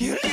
You